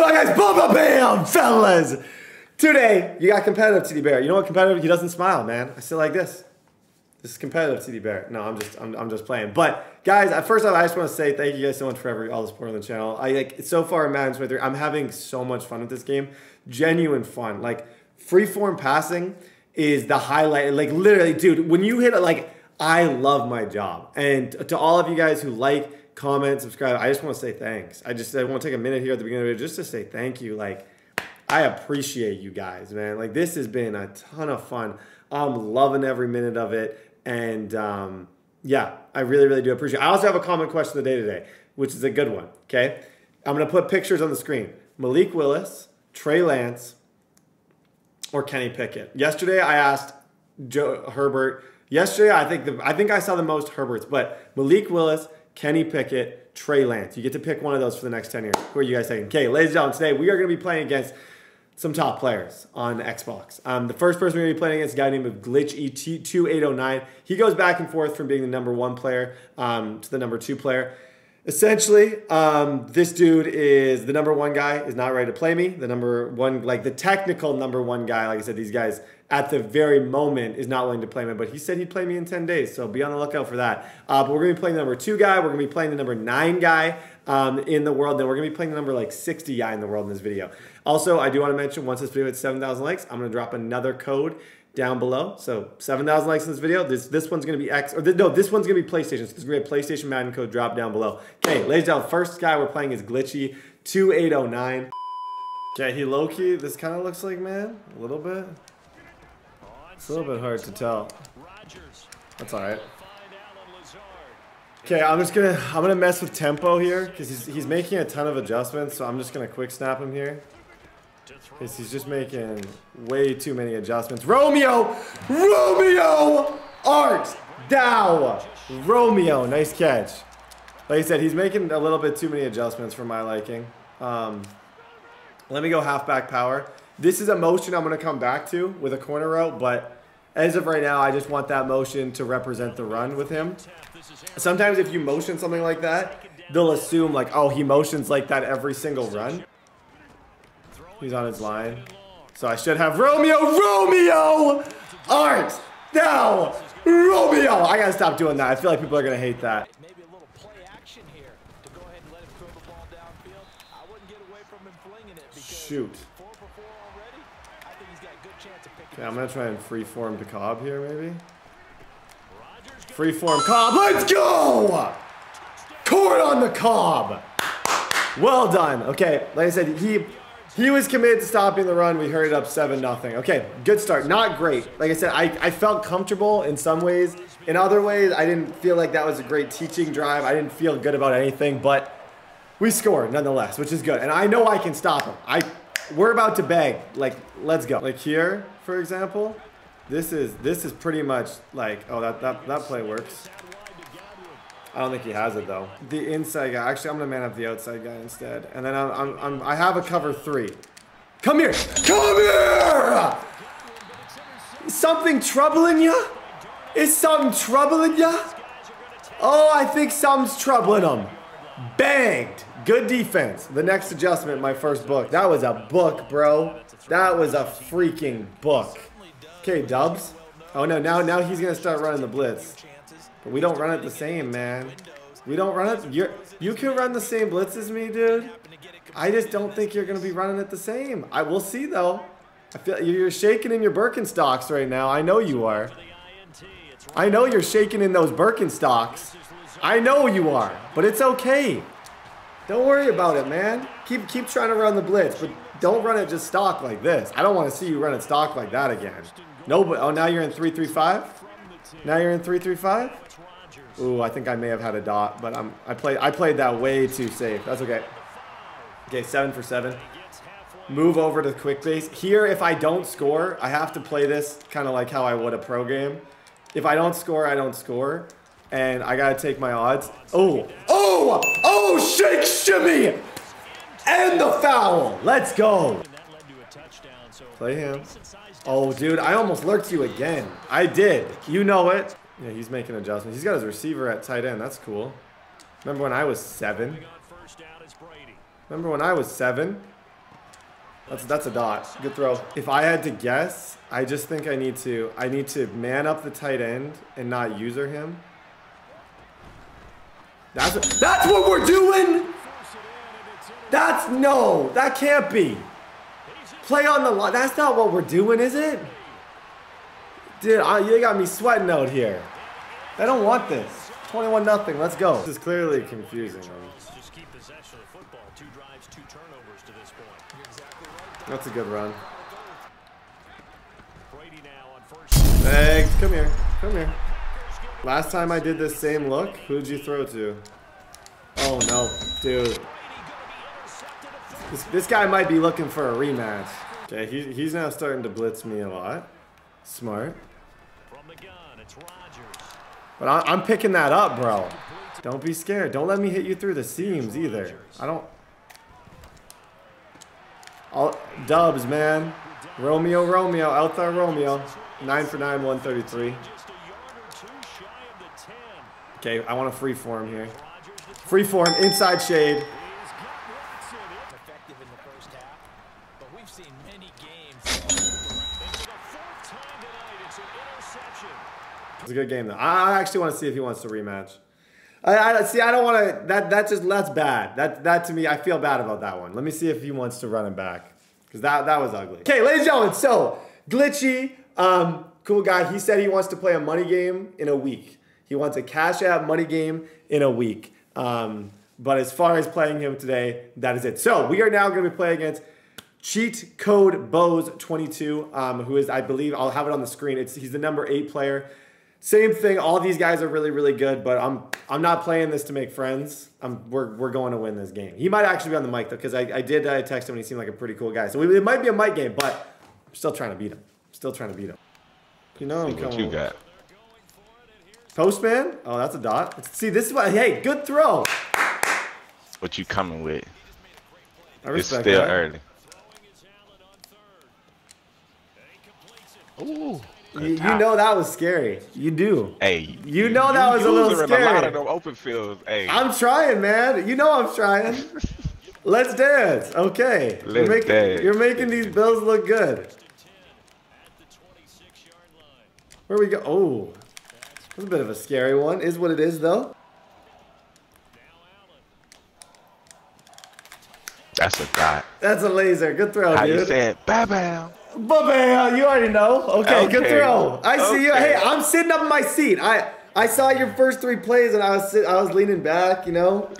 welcome back guys, Bubba Bam, fellas! Today, you got competitive TD Bear. You know what competitive? He doesn't smile, man. I still like this. This is competitive TD Bear. No, I'm just I'm, I'm just playing. But guys, first I just want to say thank you guys so much for every all the support on the channel. I like so far in Madden 23, I'm having so much fun with this game. Genuine fun. Like freeform passing is the highlight. Like literally, dude, when you hit it, like I love my job. And to all of you guys who like, comment, subscribe, I just want to say thanks. I just I want to take a minute here at the beginning of it just to say thank you. Like I appreciate you guys, man. Like this has been a ton of fun. I'm loving every minute of it. And um, yeah, I really, really do appreciate it. I also have a comment question of the day today, which is a good one. Okay. I'm going to put pictures on the screen Malik Willis, Trey Lance, or Kenny Pickett. Yesterday, I asked Joe Herbert. Yesterday, I think the, I think I saw the most Herberts, but Malik Willis, Kenny Pickett, Trey Lance. You get to pick one of those for the next 10 years. Who are you guys taking? Okay, ladies and gentlemen, today we are going to be playing against some top players on Xbox. Um, the first person we're going to be playing against is a guy named Glitch ET2809. He goes back and forth from being the number one player um, to the number two player. Essentially, um, this dude is the number one guy, is not ready to play me. The number one, like the technical number one guy, like I said, these guys at the very moment is not willing to play me, but he said he'd play me in 10 days, so be on the lookout for that. Uh, but we're going to be playing the number two guy. We're going to be playing the number nine guy um, in the world. Then we're going to be playing the number like 60 guy in the world in this video. Also, I do want to mention once this video hits 7,000 likes, I'm going to drop another code down below. So 7,000 likes in this video. This this one's to be X, or no, this one's to be PlayStation. So there's to be a PlayStation Madden code drop down below. Okay, ladies and gentlemen, first guy we're playing is Glitchy 2809. Okay, he low-key, this kind of looks like man, a little bit. It's a little bit hard to tell. That's all right. Okay, I'm just gonna I'm gonna mess with tempo here because he's he's making a ton of adjustments. So I'm just gonna quick snap him here. Because he's just making way too many adjustments. Romeo! Romeo! Art! Dow! Romeo, nice catch. Like I said, he's making a little bit too many adjustments for my liking. Um, let me go halfback power. This is a motion I'm going to come back to with a corner route, but as of right now, I just want that motion to represent the run with him. Sometimes if you motion something like that, they'll assume like, oh, he motions like that every single run. He's on his line. So I should have Romeo, Romeo! Art! Now! Romeo! I gotta stop doing that. I feel like people are gonna hate that. Maybe a little play action here to go ahead and let him throw the ball downfield. I wouldn't get away from him flinging it Shoot. four for four already. I think he's got a good chance of picking Okay, I'm gonna try and freeform to Cobb here, maybe. Freeform Cobb, let's go! Court on the Cobb! Well done. Okay, like I said, he he was committed to stopping the run. We hurried up 7 nothing. Okay, good start. Not great. Like I said, I, I felt comfortable in some ways. In other ways, I didn't feel like that was a great teaching drive. I didn't feel good about anything, but we scored nonetheless, which is good. And I know I can stop him. I we're about to beg. Like, let's go. Like here, for example, this is this is pretty much like oh that that, that play works. I don't think he has it though. The inside guy. Actually, I'm gonna man up the outside guy instead. And then I'm, I'm, I'm I have a cover three. Come here. Come here. Is something troubling you? Is something troubling you? Oh, I think something's troubling him. Banged. Good defense. The next adjustment, my first book. That was a book, bro. That was a freaking book. Okay, Dubs. Oh no, now now he's gonna start running the blitz. But we don't run it the same, man. We don't run it. You you can run the same blitz as me, dude. I just don't think you're gonna be running it the same. I will see though. I feel you're shaking in your Birkenstocks right now. I know you are. I know you're shaking in those Birkenstocks. I know you are, but it's okay. Don't worry about it, man. Keep keep trying to run the blitz, but don't run it just stock like this. I don't want to see you run it stock like that again. No, but oh, now you're in three three five. Now you're in three three five. Ooh, I think I may have had a dot, but I'm I played I played that way too safe. That's okay. Okay, seven for seven. Move over to quick base. Here, if I don't score, I have to play this kind of like how I would a pro game. If I don't score, I don't score. And I gotta take my odds. Oh, oh, oh, shake shimmy! And the foul. Let's go. Play him. Oh, dude, I almost lurked you again. I did. You know it. Yeah, he's making adjustments. He's got his receiver at tight end. That's cool. Remember when I was seven? Remember when I was seven? That's that's a dot. Good throw. If I had to guess, I just think I need to I need to man up the tight end and not user him. That's that's what we're doing. That's no, that can't be. Play on the line. That's not what we're doing, is it? Dude, I, you got me sweating out here. I don't want this. 21 nothing. Let's go. This is clearly confusing. Just keep possession of the football. Two drives, two turnovers to this point. That's a good run. Brady now on first. Thanks. Come here. Come here. Last time I did this same look, who'd you throw to? Oh no, dude. This, this guy might be looking for a rematch. Okay, he, he's now starting to blitz me a lot. Smart. But I, I'm picking that up, bro. Don't be scared. Don't let me hit you through the seams either. I don't. All dubs, man. Romeo, Romeo, Althar Romeo. Nine for nine, 133. Just a yard or two shy of the 10. Okay, I want a free form here. Free form, inside shade. effective in the first half, but we've seen many games. Into the fourth time tonight, it's an interception. It's a good game though. I I actually want to see if he wants to rematch. I, I see. I don't want to. That that just that's bad. That that to me, I feel bad about that one. Let me see if he wants to run him back because that that was ugly. Okay, ladies and gentlemen. So glitchy, um, cool guy. He said he wants to play a money game in a week. He wants a cash app money game in a week. Um, but as far as playing him today, that is it. So we are now going to be playing against Cheat Code Bose 22, um, who is, I believe, I'll have it on the screen. It's he's the number eight player. Same thing. All these guys are really, really good, but I'm I'm not playing this to make friends. I'm we're, we're going to win this game. He might actually be on the mic though, because I, I did uh, text him and he seemed like a pretty cool guy. So it might be a mic game, but I'm still trying to beat him. Still trying to beat him. You know I'm What coming. you got? Postman? Oh, that's a dot. See, this is what. Hey, good throw. What you coming with? I It's still that. early. Ooh. You, you know that was scary. You do. Hey, You know that was a little using A lot scary. of them open fields. Hey, I'm trying, man. You know I'm trying. Let's dance. Okay. you're, Let's making, dance. you're making these bills look good. Where we go? Oh, that's a bit of a scary one. Is what it is, though. that's a dot. That's a laser. Good throw, How you dude. say it? Bam, bam. Bam, you already know. Okay, good throw. I see you. Hey, I'm sitting up in my seat. I I saw your first three plays and I was sit, I was leaning back. You know,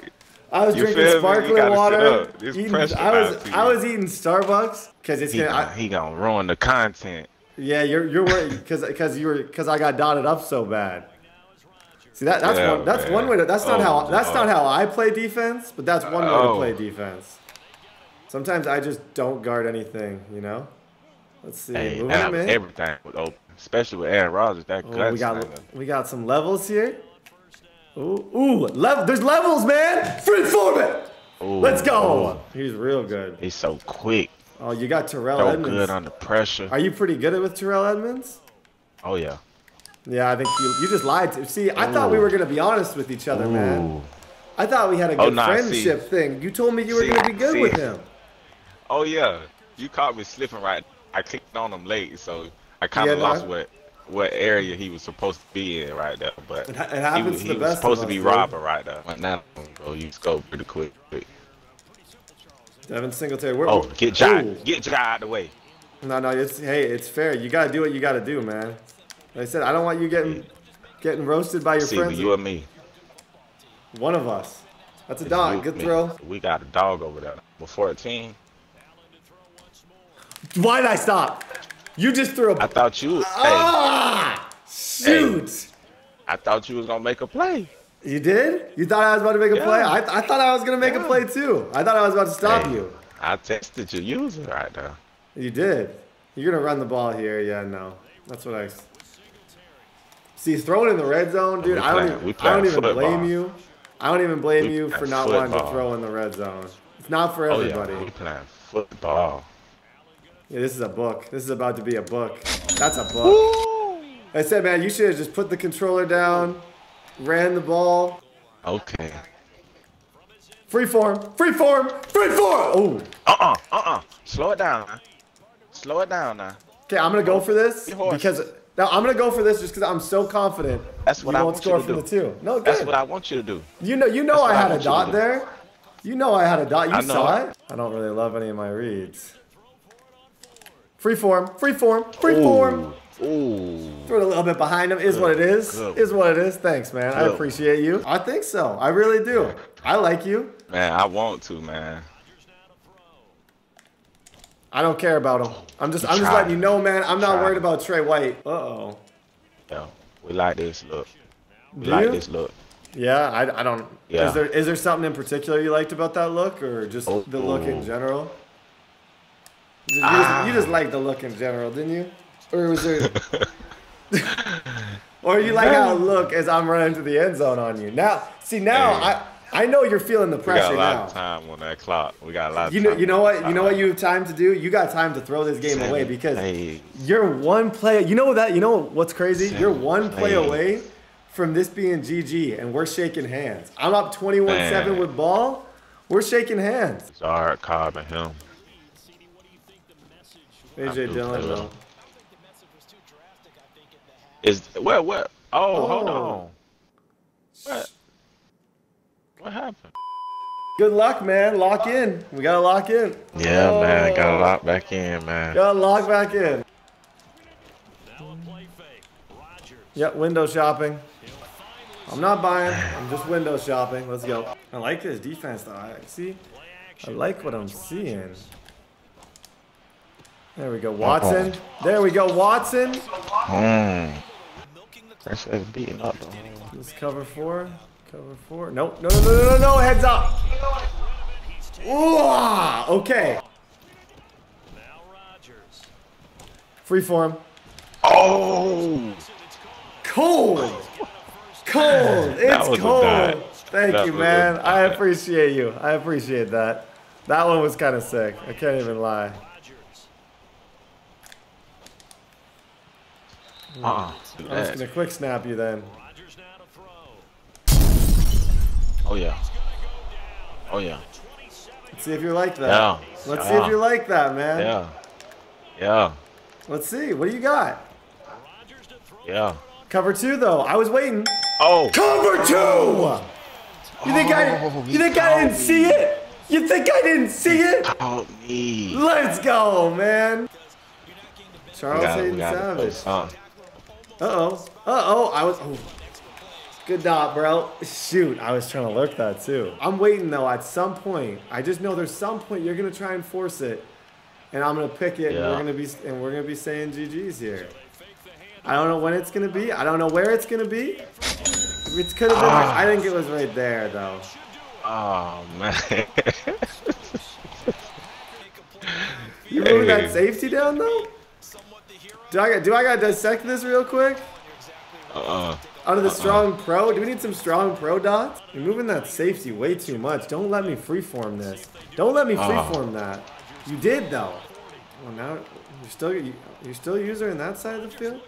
I was You drinking? You sparkling water. Eating, I was. I was eating Starbucks because it's He gonna, I, he gonna ruin the content. Yeah, you're you're worried because because you were because I got dotted up so bad. See that that's Yeah, one that's man. one way to that's not Oh, how that's Lord. not how I play defense, but that's one way to Oh. play defense. Sometimes I just don't guard anything, you know. Let's see. Hey, Moving that him was in. everything was open, especially with Aaron Rodgers. That Oh, we got we got some levels here. Ooh, ooh, level. There's levels, man. Free form it. Ooh, Let's go. ooh. He's real good. He's so quick, Oh, you got Terrell Edmunds. good under pressure. Are you pretty good at with Terrell Edmunds? Oh yeah. Yeah, I think you you just lied to. See, I thought we were gonna be honest with each other, man. I thought we had a Oh, good nah, friendship thing. You told me you were See, gonna be good see. with him. Oh yeah. You caught me slipping right. I clicked on him late, so I kind Yeah, of lost nah. what what area he was supposed to be in right there. But It it he happens was, to he was supposed to be dude. robber right there. But now, bro, you go pretty quick. Devin Singletary. Where, Oh, get Jai, Ooh. get Jai out of the way. No, no, it's hey, it's fair. You gotta do what you gotta do, man. Like I said, I don't want you getting getting roasted by your See, friends. you and me. One of us. That's a It's dog. you Good me. throw. We got a dog over there. But 14, Why did I stop? You just threw a. I thought you. hey, ah! Shoot! I thought you was gonna make a play. You did? You thought I was about to make a Yeah. play? I, I thought I was gonna make a play too. I thought I was about to stop Hey, you. I tested your user right there. You did. You're gonna run the ball here. Yeah, no. That's what I. See, throwing in the red zone, dude. I don't even. I don't even blame you. I don't even blame We you for not wanting to throw in the red zone. It's not for Oh everybody. yeah, we playing football. Yeah, this is a book. This is about to be a book. That's a book. I said, man, you should have just put the controller down, ran the ball, Okay. free form, free form, free form. Oh, Uh uh uh uh. Slow it down. Slow it down now. Okay, I'm gonna go for this because now I'm gonna go for this just because I'm so confident. That's what you I won't want you score to from do. the two. No, good. That's what I want you to do. You know, you know I had a you to dot there. You know I had a dot. You I saw it. I don't really love any of my reads. Free form, free form, free form. Ooh. It a little bit behind him. Is what it is. Good. Is what it is. Thanks, man. I appreciate you. I think so. I really do. I like you. Man, I want to, man. I don't care about him. I'm just, I'm just letting you know, man. I'm not worried about Trey White. Uh oh. Yo, we like this look. We Do like you? this look. Yeah, I, I don't. Yeah. Is there is there something in particular you liked about that look, or just Oh. the look in general? You just, Ah. you just liked the look in general, didn't you? Or was there? or you like how it look as I'm running to the end zone on you? Now, see now Hey. I I know you're feeling the pressure. We got pressure a lot now. of time on that clock. We got a lot of You know time you know what you know what you have time to do. You got time to throw this game Send away because Hey. you're one play. You know that. You know what's crazy? Send You're one play Hey. away from this being GG, and we're shaking hands. I'm up 21-7 with ball. We're shaking hands. Zard, Cobb, and him. AJ Dillon, though. Well. Is what? What? Oh, hold Oh. on. What? What happened? Good luck, man. Lock in. We gotta lock in. Yeah, oh. man, got Oh. to lock back in, man. Gotta lock back in. Now a play fake. Rodgers. Yep, window shopping. I'm not buying. I'm just window shopping. Let's go. I like this defense, though. I see. I like what I'm seeing. There we go, Watson. There we go, Watson. Milking That's beating up. This cover four. Cover four. Nope. No, no, no, no, no, no. Heads up. Ooh, okay. Free form. Oh, Cold. Cold. It's cold. Thank That you, man. I appreciate you. I appreciate that. That one was kind of sick. I can't even lie. Uh, I'm just gonna quick snap you then. Rodgers now to throw. oh yeah, oh yeah, Let's see if you like that. yeah. Let's see if you like that, man. Yeah, yeah, Let's see. What do you got? Rodgers to throw. yeah. Cover two, though. I was waiting. Oh, Cover two. You think I? Oh, You think I didn't see it? You think I didn't see it? called me. Let's go, man. Charles Hayden got to play Savage. Something. Uh oh. Uh oh. I was. Oh. Good dot, bro. Shoot, I was trying to lurk that too. I'm waiting though. At some point, I just know there's some point you're gonna try and force it, and I'm gonna pick it, and we're gonna be and we're gonna be saying GG's here. I don't know when it's gonna be. I don't know where it's gonna be. It could have been. I think it was right there though. Oh man. You moving that safety down though? Do I got? Do I got to dissect this real quick? uh, Out of the strong pro, do we need some strong pro dots? You're moving that safety way too much. Don't let me freeform this. Don't let me Ah. freeform that. You did though. Well, now you're still you- you're still user in that side of the field.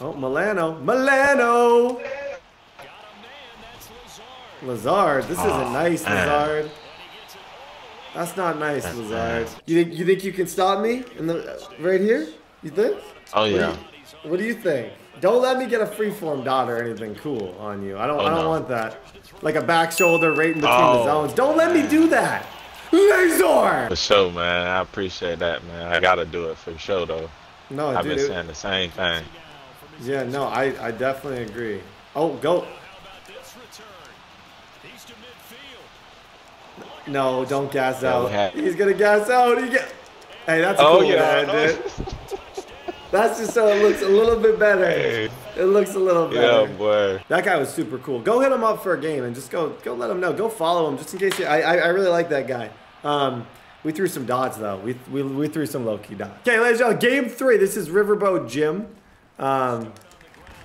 Oh, Milano, Milano, Lazard. This isn't nice. Lazard. That's not nice, Lazard. You think you think you can stop me in the right here? You think? Oh What do yeah. you- What do you think? Don't let me get a freeform dot or anything cool on you. I don't. Oh, I don't no. want that. Like a back shoulder right in between the Oh, zones. Don't let me do that. Lazor. For sure, man. I appreciate that, man. I gotta do it for sure, though. No, I've dude. been saying the same thing. yeah, no, I, I definitely agree. Oh, go. This to midfield. No, don't gas out. He's gonna gas out. He get. Hey, that's a Oh, cool yeah, one, dude. That's just so it looks a little bit better. Hey. It looks a little better. Yeah, boy. That guy was super cool. Go hit him up for a game and just go go let him know. Go follow him just in case. You, I, I I really like that guy. Um, we threw some dots though. We we, we threw some low key dots. Okay, ladies and gentlemen, game three. This is Riverboat Jim. Um,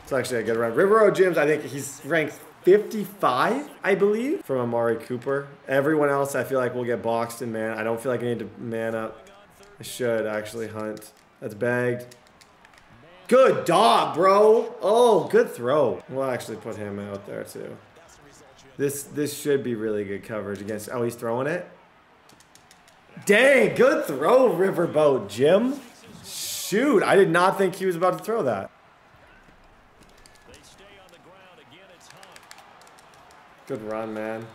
it's actually a good run. Riverboat Jim's. I think he's ranked 55, I believe, from Amari Cooper. Everyone else, I feel like will get boxed in man. I don't feel like I need to man up. I should actually hunt. That's bagged. Good dog, bro. Oh, good throw. We'll actually put him out there too. This this should be really good coverage against. Oh, he's throwing it. Dang, good throw, Riverboat Jim. Shoot, I did not think he was about to throw that. Good run, man.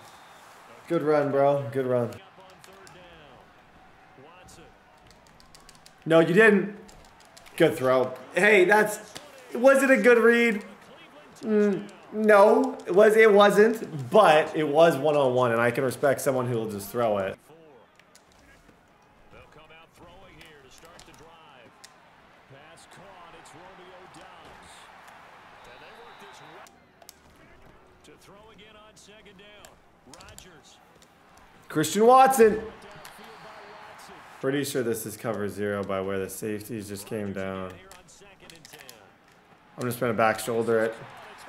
Good run, bro. Good run. No, you didn't. Good throw. Hey, that's. Was it a good read? Mm, no, it was. It wasn't. But it was one on one, and I can respect someone who will just throw it. Four. They'll come out throwing here to start the drive. Pass caught. It's Romeo Doubs. And they work this right to throw again on second down. Rodgers. Christian Watson. Pretty sure this is cover zero by where the safeties just came down. I'm just gonna back shoulder it.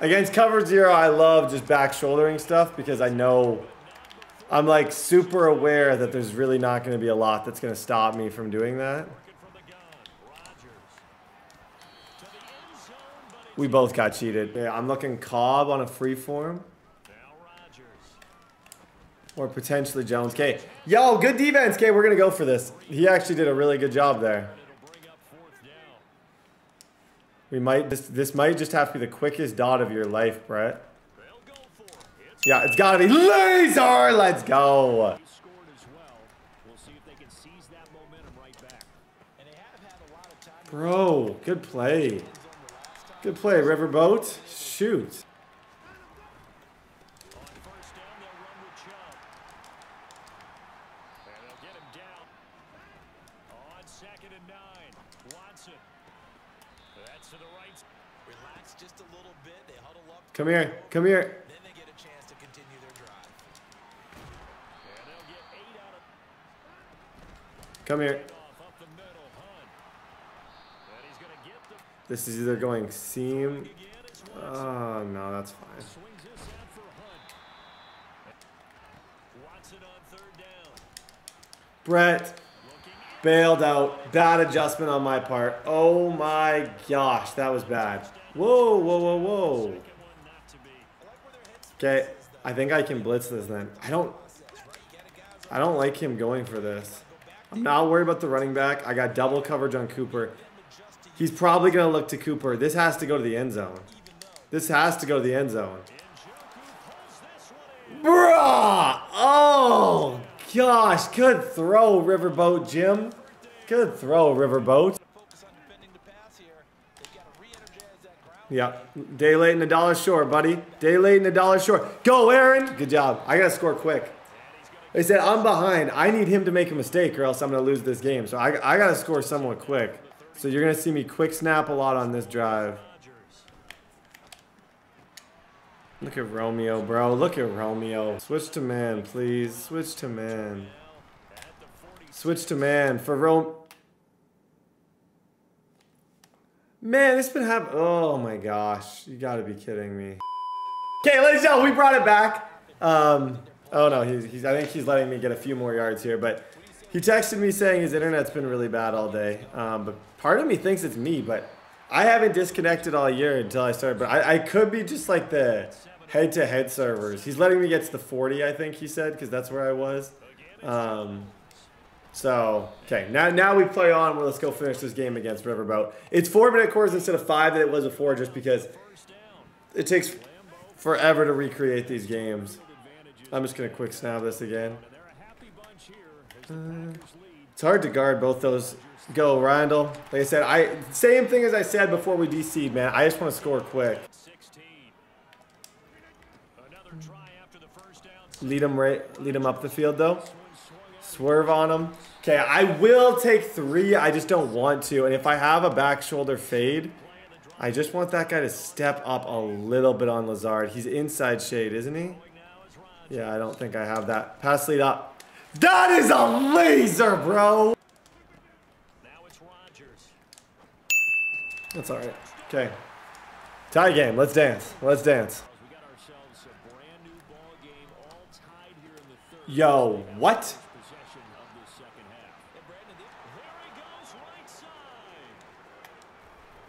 Against cover zero, I love just back shouldering stuff because I know I'm like super aware that there's really not gonna be a lot that's gonna stop me from doing that. To We both got cheated. Yeah, I'm looking Cobb on a free form. Or potentially Jones. K. Yo, good defense, K. We're gonna go for this. He actually did a really good job there. We might this this might just have to be the quickest dot of your life, Brett. Yeah, it's gotta be laser. Let's go. He scored as well. We'll see if they can seize that momentum right back. And they have had a lot of time to Bro, good play. end zone the last time. Good play, Riverboat. Shoot. On first down, they'll run with Chubb. And they'll get him down. On second and nine, Watson. That's to the right. Relax just a little bit. They huddle up. Come here. Come here. Then they get a chance to continue their drive. And they'll get eight out of Come here. off up the middle. Hunt. And here. going to get the This is either going seam. again. It's Watson. Oh, ah, no, that's fine. Swings this out for Hunt. Watson on third down. Brett bailed out. Bad adjustment on my part. Oh my gosh, that was bad. Whoa, whoa, whoa, whoa. Second one not to be. I like where their heads Okay, I think I can blitz this then. I don't process, right? Get a guys I don't like him going for this. I'm not worried about the running back. I got double coverage on Cooper. He's probably going to look to Cooper. This has to go to the end zone. This has to go to the end zone. Bruh! Oh, gosh. Good throw, Riverboat Jim. Good throw, Riverboat. focus on defending the pass here. They've got to Yeah. Day late and a dollar short, buddy. Day late and a dollar short. Go, Aaron. Good job. I got to score quick. They said, I'm behind. I need him to make a mistake or else I'm going to lose this game. So I, I got to score somewhat quick. So you're going to see me quick snap a lot on this drive. Look at Romeo, bro. Look at Romeo. Switch to man, please. Switch to man. At the 40. Switch to man for Rome. Man, this been happening. Oh my gosh. You gotta be kidding me. Okay, ladies and gentlemen, we brought it back. Um, oh no, he's, he's, I think he's letting me get a few more yards here, but he texted me saying his internet's been really bad all day. Um, but part of me thinks it's me, but I haven't disconnected all year until I started. But I, I could be just like the head to head servers. He's letting me get to the 40, I think he said, because that's where I was. Um, so, okay, now now we play on. Well, let's go finish this game against Riverboat. It's four minute quarters instead of five that it was before, just because it takes forever to recreate these games. I'm just gonna quick snap this again. They're a happy bunch here as the Packers lead. It's hard to guard both those. Go, Randall. Like I said, I same thing as I said before we DC'd, man. I just want to score quick. 16. Another try after the first down. Lead him right, lead him up the field though. Swerve on him. Okay, I will take three. I just don't want to. And if I have a back shoulder fade, I just want that guy to step up a little bit on Lazard. He's inside shade, isn't he? Yeah, I don't think I have that. Pass lead up. That is a laser, bro. That's all right. Okay. Tie game. Let's dance. Let's dance. Yo, got ourselves a brand new ball game, all tied here in the third. Yo, what? Possession of this second half. And Brandon, the- There he goes, right side.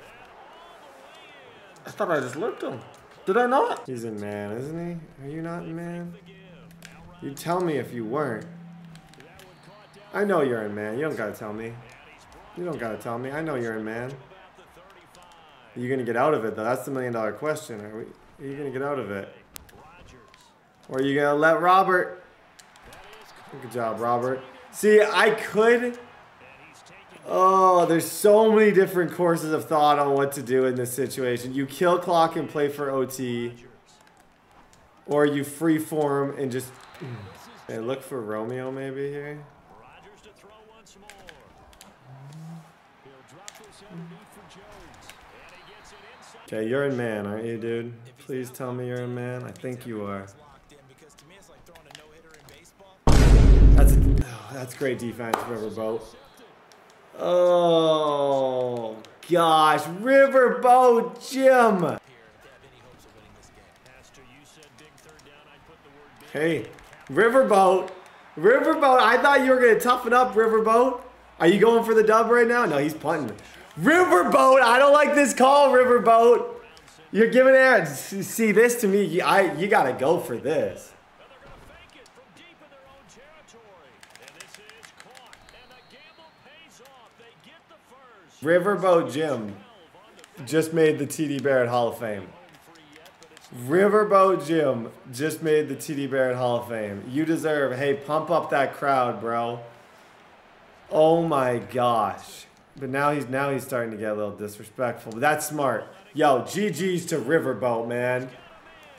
And all the way in. I thought I just looked him. Did I not? He's in man, isn't he? Are you not in man? The give. Now You tell me if you weren't. I know you're in, man. You don't gotta tell me. You don't gotta tell me. I know you're in, man. Are you gonna get out of it though? That's the million dollar question. Are, we, are you gonna get out of it? Or are you gonna let Robert? Good job, Robert. See, I could. Oh, there's so many different courses of thought on what to do in this situation. You kill clock and play for OT, or you free form and just. Hey, look for Romeo maybe here. Rodgers to throw once more. He'll drop this underneath for Jones. And he gets it inside. Okay, you're in man, aren't you, dude? Please tell me you're in man. I think you are. locked in because to me it's like throwing a no-hitter in baseball. That's oh, that's great defense, Riverboat. Oh gosh, Riverboat Jim. Hey, Riverboat, Riverboat. I thought you were gonna toughen up, Riverboat. Are you going for the dub right now? No, he's punting. Riverboat, I don't like this call, Riverboat. You're giving it. See this to me. I you gotta go for this. And they're going to fake it from deep in their own territory. And this is caught. And the gamble pays off. They get the first. Riverboat Jim just made the TD Barrett Hall of Fame. Riverboat Jim just made the TD Barrett Hall of Fame. You deserve. Hey, pump up that crowd, bro. Oh my gosh. But now he's now he's starting to get a little disrespectful. But that's smart. Yo, GG's to Riverboat, man.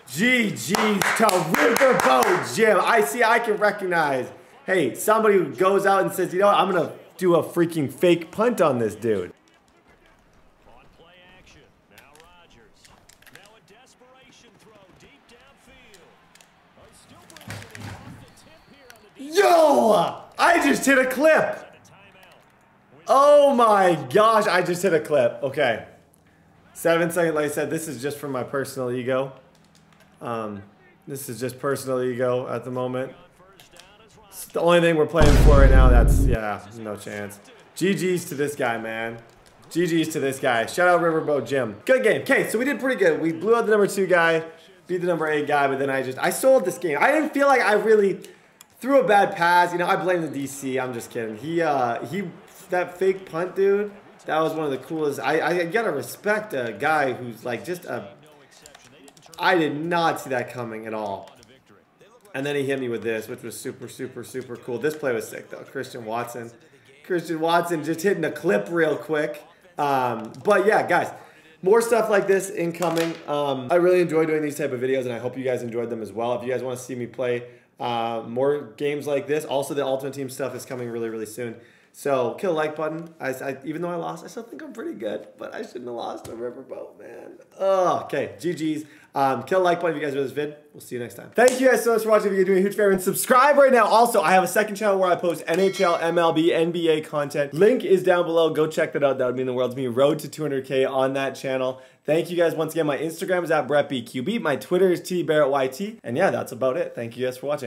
GG's to Riverboat Jim. I see I can recognize. Hey, somebody who goes out and says, you know what, I'm gonna do a freaking fake punt on this dude. On play action. Now Rodgers. Now a desperation throw deep downfield. He still brings it in. Off the tip here on the deep Yo! I just hit a clip. and a timeout. Oh my gosh, I just hit a clip. Okay. Seven second, like I said, this is just for my personal ego. Um, this is just personal ego at the moment. First down is Rodgers. It's the only thing we're playing for right now. That's, yeah, no chance. GG's to this guy, man. GG's to this guy. Shout out Riverboat Jim. Good game. Okay, so we did pretty good. We blew out the number two guy, beat the number eight guy, but then I just, I sold this game. I didn't feel like I really threw a bad pass. You know, I blame the DC. I'm just kidding. He, uh, he, that fake punt, dude, that was one of the coolest. I, I gotta respect a guy who's like just a, I did not see that coming at all. And then he hit me with this, which was super, super, super cool. This play was sick, though. Christian Watson. Christian Watson just hitting a clip real quick. Um, but yeah, guys, more stuff like this incoming. Um, I really enjoy doing these type of videos, and I hope you guys enjoyed them as well. If you guys want to see me play uh, more games like this, also the Ultimate Team stuff is coming really, really soon. So kill like button. I, I, even though I lost, I still think I'm pretty good, but I shouldn't have lost a riverboat, man. Oh, okay. GG's. Um, kill like button if you guys enjoyed this vid. We'll see you next time. Thank you guys so much for watching. If you're doing a huge favor and subscribe right now. Also, I have a second channel where I post NHL, MLB, NBA content. Link is down below. Go check that out. That would mean the world to me. Road to 200K on that channel. Thank you guys once again. My Instagram is at BrettBQB. My Twitter is TBarrettYT. And yeah, that's about it. Thank you guys for watching.